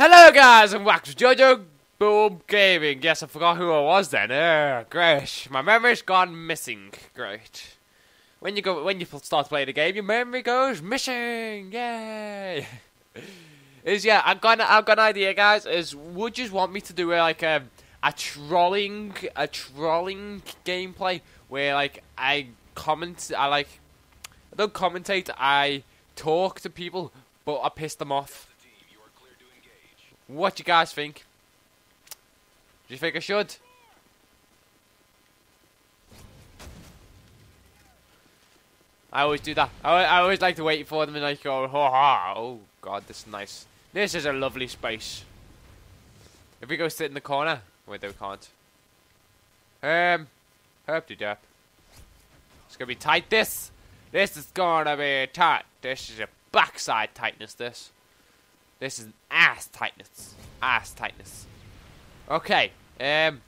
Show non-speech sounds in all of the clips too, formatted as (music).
Hello, guys, and welcome to JoJo Boom Gaming. Yes, I forgot who I was then. Uh, great. My memory's gone missing. Great. When you go, when you start to play the game, your memory goes missing. Yay! (laughs) Is yeah, I've got, I've got an idea, guys. Is would you want me to do a, like a, a trolling, a trolling gameplay where like I comment, I like, I don't commentate, I talk to people, but I piss them off. What you guys think? Do you think I should? I always do that. I, I always like to wait for them and like go, oh, oh, oh god, this is nice. This is a lovely space. If we go sit in the corner, wait, we can't. Um, herp de derp. It's gonna be tight. This, this is gonna be tight. This is a backside tightness. This. This is ass tightness. Ass tightness. Okay. Um.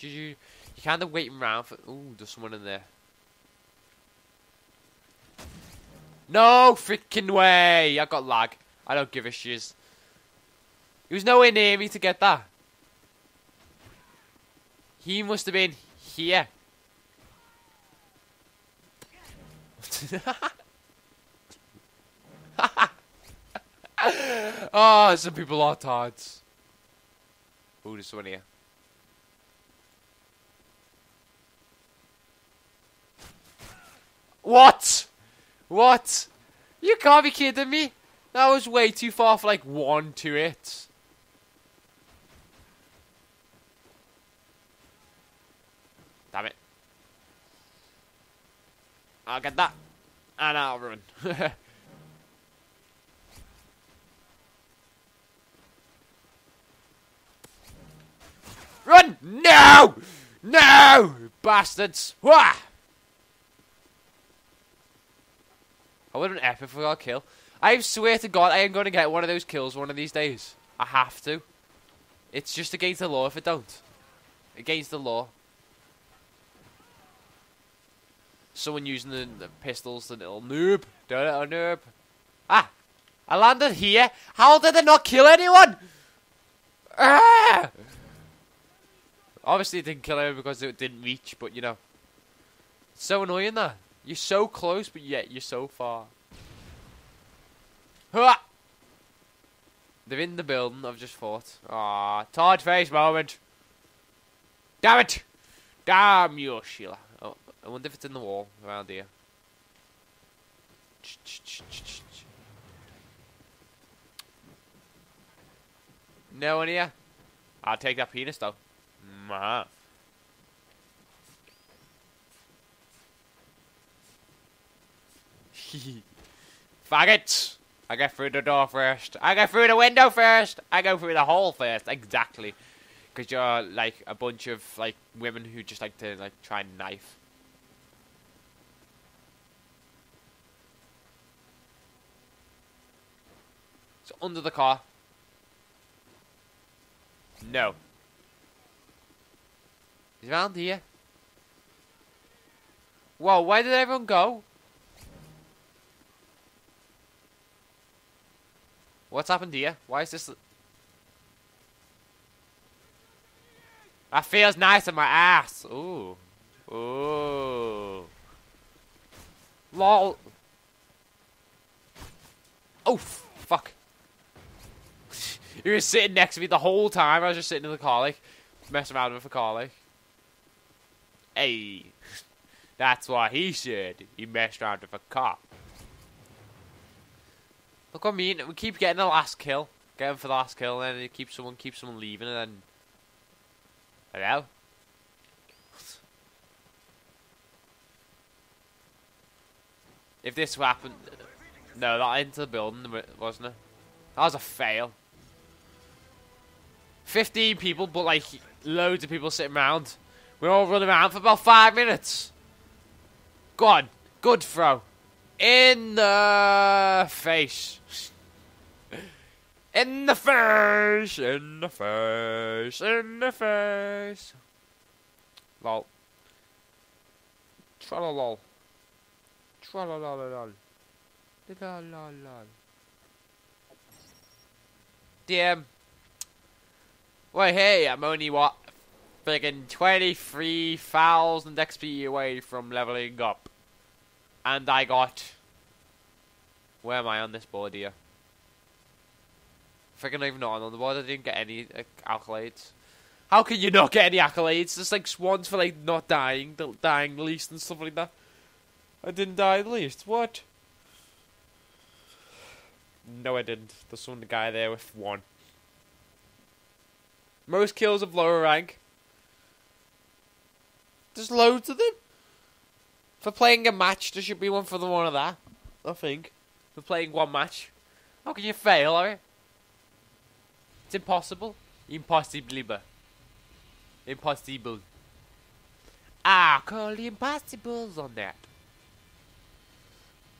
You kind of waiting around for. Ooh, there's someone in there. No freaking way! I got lag. I don't give a shiz. He was nowhere near me to get that. He must have been here. (laughs) (laughs) oh, (laughs) some people are tards. Ooh, there's someone here. What? What? You can't be kidding me. That was way too far for like one to it. Damn it. I'll get that. And I'll run. (laughs) No! No! Bastards! Wah! I would have epic if I got a kill. I swear to God, I am going to get one of those kills one of these days. I have to. It's just against the law if I don't. Against the law. Someone using the, the pistols, the little noob. Don't it, a noob. Ah! I landed here. How did I not kill anyone? Ah! Obviously, it didn't kill him because it didn't reach, but you know. So annoying that. You're so close, but yet you're so far. Ha! They're in the building, I've just fought. Ah, tard face moment. Damn it! Damn you, Sheila. Oh, I wonder if it's in the wall around here. No one here? I'll take that penis though. Uh-huh. (laughs) Faggot! I get through the door first. I go through the window first. I go through the hole first. Exactly. Because you're like a bunch of like women who just like to like try and knife. So under the car. No. He's around here. Whoa, where did everyone go? What's happened here? Why is this... That feels nice in my ass. Ooh. Ooh. Lol. Oh, fuck. (laughs) you were sitting next to me the whole time. I was just sitting in the car, like, messing around with the car, like. Hey, that's what he said. He messed around with a cop. Look what I mean. We keep getting the last kill. Getting for the last kill, and then it keeps someone keeps someone leaving, and then. Hello. if this happened, no, that into the building wasn't it? That was a fail. Fifteen people, but like loads of people sitting around. We all run around for about five minutes. Go on. Good throw. In the face. In the face. In the face. In the face. Lol. Tralalol. Tralalolol. La la la. Damn. Wait, hey, I'm only what? Friggin' 23,000 XP away from leveling up. And I got. Where am I on this board here? Friggin' even not on the board, I didn't get any uh, accolades. How can you not get any accolades? There's like swans for like not dying, dying least and stuff like that. I didn't die least. What? No, I didn't. There's some guy there with one. Most kills of lower rank. There's loads of them. For playing a match, there should be one for the one of that. I think. For playing one match. How can you fail, you? It's impossible. Impossible. Impossible. Ah, call the impossibles on that.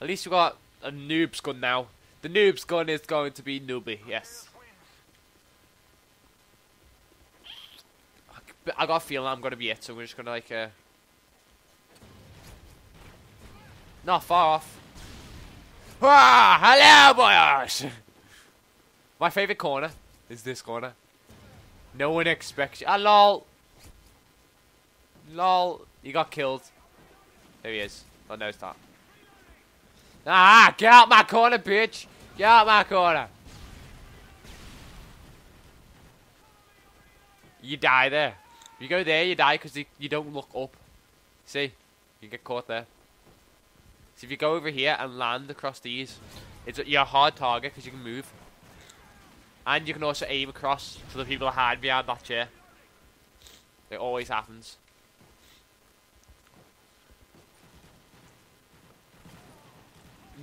At least we got a noob's gun now. The noob's gun is going to be newbie, yes. I got a feeling I'm going to be it, so we're just going to like, uh... Not far off. Ah, hello, boys! My favourite corner is this corner. No one expects you. Ah, lol. Lol. You got killed. There he is. Oh, no, it's. Ah, get out my corner, bitch. Get out my corner. You die there. You go there, you die because you don't look up. See? You get caught there. So if you go over here and land across these, it's you're a hard target because you can move. And you can also aim across for the people that hide behind that chair. It always happens.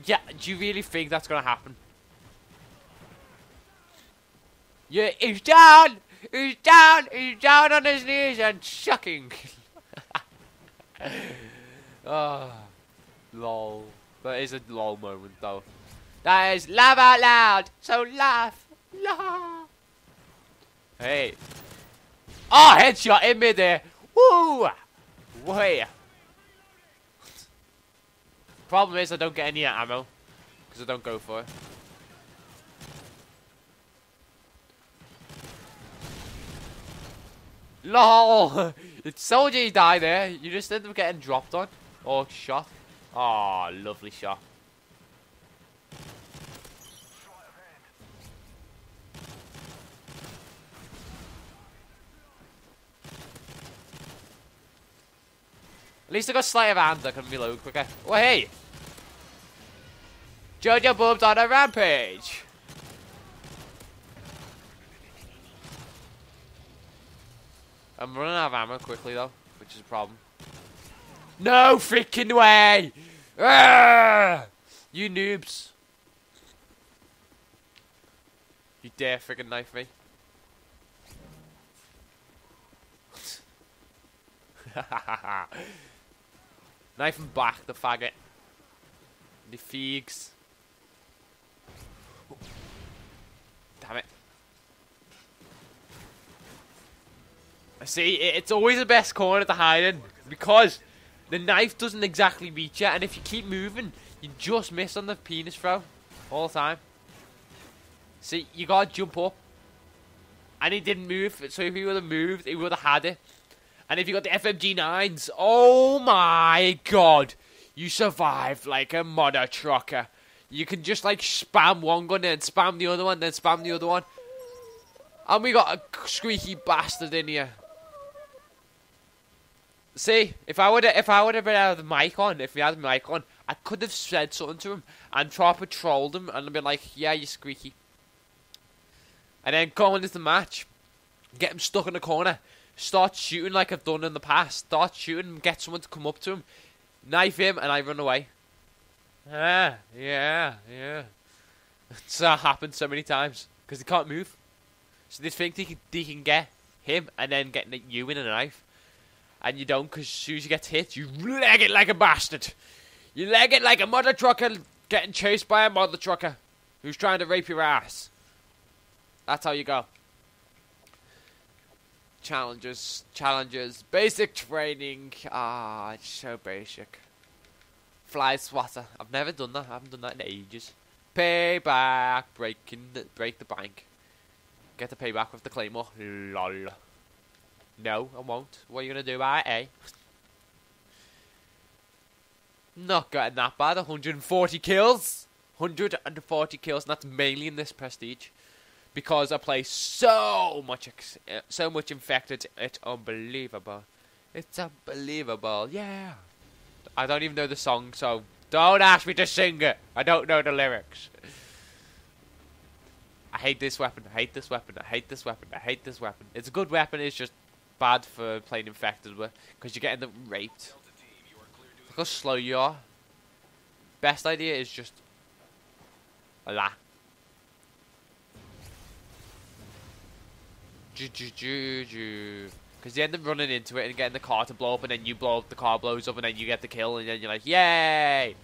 Yeah, do you really think that's gonna happen? Yeah, he's down! He's down! He's down on his knees and sucking! oh, (laughs) ah, lol. That is a lol moment though. That is laugh out loud! So laugh! Laugh! Hey. Oh, headshot in midair! Woo! Way! Problem is I don't get any ammo. Because I don't go for it. LOL! (laughs) It's so you die there. You just end up getting dropped on. Or shot. Oh, lovely shot. At least I got sleight of hand, I can reload quicker. Oh, hey! JoJo Boom's on a rampage! I'm running out of ammo quickly, though, which is a problem. No freaking way! Arrgh! You noobs! You dare freaking knife me. (laughs) Knife him back, the faggot. The figs. Damn it. See, it's always the best corner to hide in. Because the knife doesn't exactly reach you. And if you keep moving, you just miss on the penis throw. All the time. See, you gotta jump up. And he didn't move. So if he would have moved, he would have had it. And if you got the FMG9s, oh my god, you survive like a mother trucker. You can just like spam one gun then spam the other one, then spam the other one. And we got a squeaky bastard in here. See, if I would if I would have been out of the mic on, if we had the mic on, I could have said something to him and proper trolled him and been like, "Yeah, you squeaky," and then go into the match, get him stuck in the corner, start shooting like I've done in the past. Start shooting, get someone to come up to him, knife him, and I run away. Ah, yeah, yeah. (laughs) It's uh, happened so many times because they can't move. So they think they can, they can get him and then get you in a knife, and you don't because as soon as you get hit, you leg it like a bastard. You leg it like a mother trucker getting chased by a mother trucker who's trying to rape your ass. That's how you go challenges, challenges, basic training. Ah, it's so basic. Fly swatter. I've never done that. I haven't done that in ages. Payback. Breaking the, break the bank. Get the payback with the claymore. Lol. No, I won't. What are you gonna do about it, eh? Not getting that bad. 140 kills. 140 kills, and that's mainly in this prestige. Because I play so much, uh, so much infected. It's unbelievable. It's unbelievable. Yeah. I don't even know the song, so don't ask me to sing it. I don't know the lyrics. I hate this weapon. I hate this weapon. I hate this weapon. I hate this weapon. It's a good weapon. It's just bad for playing infected with because you're getting them raped. Look how slow you are. Best idea is just la. Because you end up running into it and getting the car to blow up, and then you blow up, the car blows up, and then you get the kill, and then you're like, yay!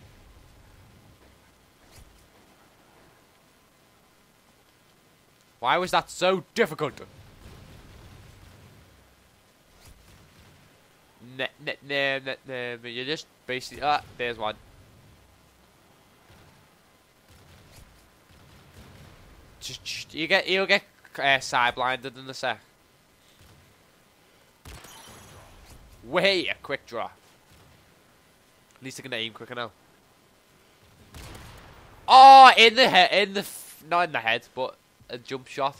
Why was that so difficult? Nah, nah, nah, nah, but you're just basically, ah, there's one. You get, you'll get uh, side blinded in a sec. Way a quick draw. At least I can aim quicker now. Oh, in the head, in the, not in the head, but a jump shot.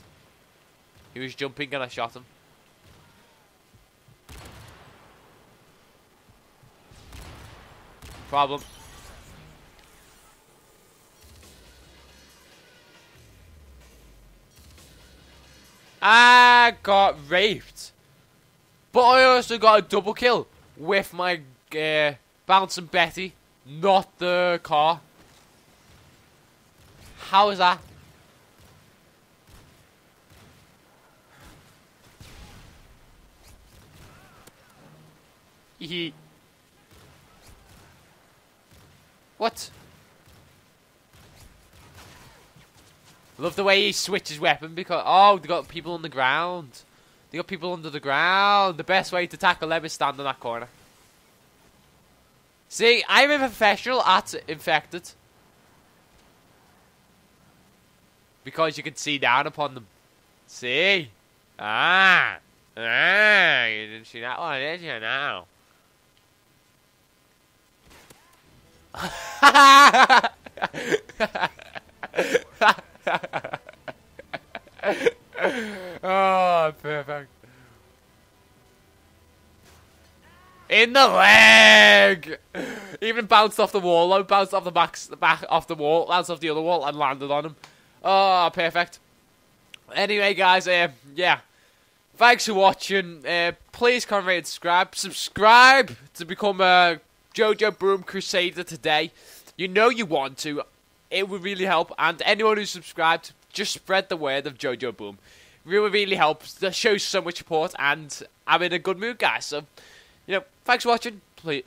He was jumping and I shot him. Problem. I got raped. But I also got a double kill with my uh, bouncing Betty, not the car. How is that? He. What? Love the way he switches weapon because oh they got people on the ground. They got people under the ground. The best way to tackle them is stand in that corner. See, I'm a professional at infected. Because you can see down upon them. See? Ah. Ah, you didn't see that one, did you? Now. (laughs) oh, perfect. In the leg! Even bounced off the wall, though. Bounced off the back, back off the wall, bounced off the other wall, and landed on him. Oh, perfect. Anyway, guys, uh, yeah. Thanks for watching. Uh, please comment, rate, subscribe. Subscribe to become a JoJo Boom Crusader today. You know you want to. It would really help. And anyone who's subscribed, just spread the word of JoJo Boom. Really, really helps. That shows so much support, and I'm in a good mood, guys. So, you know, thanks for watching,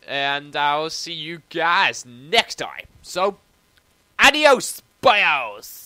and I'll see you guys next time. So, adios, bios.